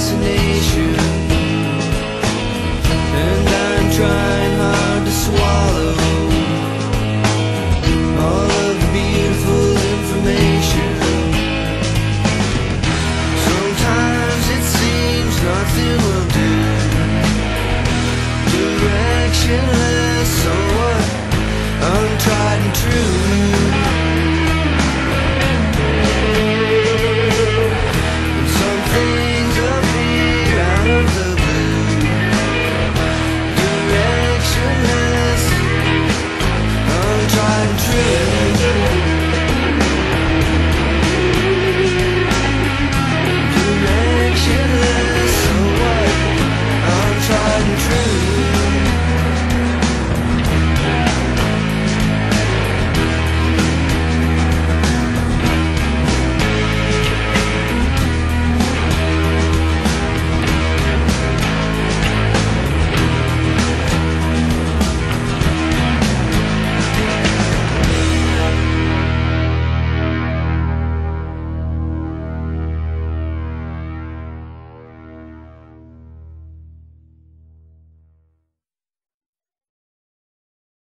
fascination. And I'm trying hard to swallow All of the beautiful information. Sometimes it seems nothing will do. Directionless, so what? Untried and true.